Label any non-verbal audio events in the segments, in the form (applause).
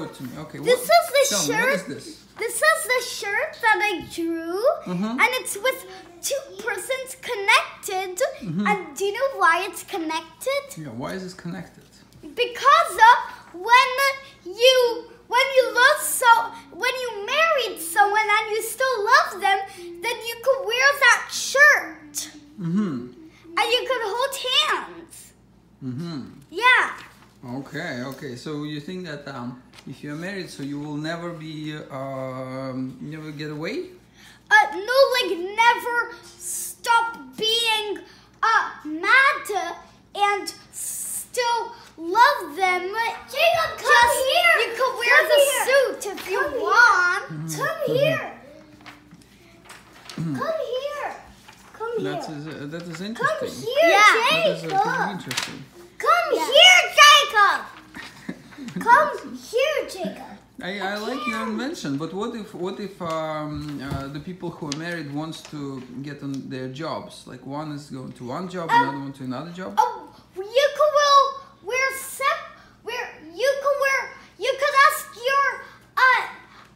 show it to me. Okay. This what, is the tell me, shirt. what is this? This is the shirt that I drew, Mhm. and it's with two persons connected. Mm-hmm. And do you know why it's connected? Yeah. Why is this connected? Because uh, when you when you love so when you married someone and you still love them, then you could wear that shirt Mm-hmm. and you could hold hands. Mm-hmm. Yeah. Okay. Okay. So you think that um, if you're married, so you will never be um, never get away? Uh, no, like never stop being uh mad and still love them. Jacob, come Just, here. You could wear Come the here. suit if you Come here. want. Come here. Come here. Come here. That is uh, that is Come interesting. here, Yeah. That is uh, interesting. Come Yeah. here, Jacob. Come here, Jacob. I, I like your invention, but what if what if um, uh, the people who are married wants to get on their jobs? Like one is going to one job, another one to another job. Oh, you could will wear sep where you could wear you could ask your uh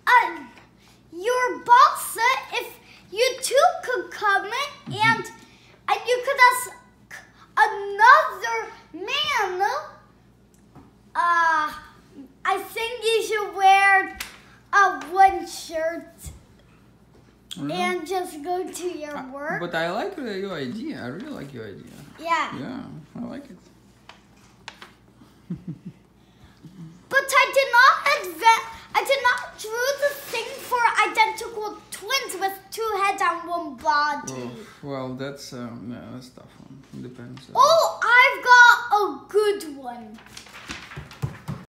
uh your boss uh, if you two could come and and you could ask another man uh I think you should wear a Really? and just go to your work. But I like your idea. I really like your idea. yeah. Yeah, I like it. (laughs) But I did not adve- I did not draw the thing for identical twins with two heads and one body. Well, well that's um, yeah, that's a tough one. It depends. uh, Oh, I've got a good one.